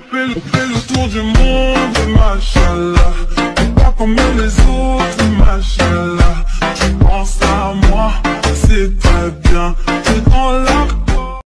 fais le, fais le tour du monde, machallah. T'es pas comme les autres, machallah. Tu penses à moi, c'est très bien. T'es dans la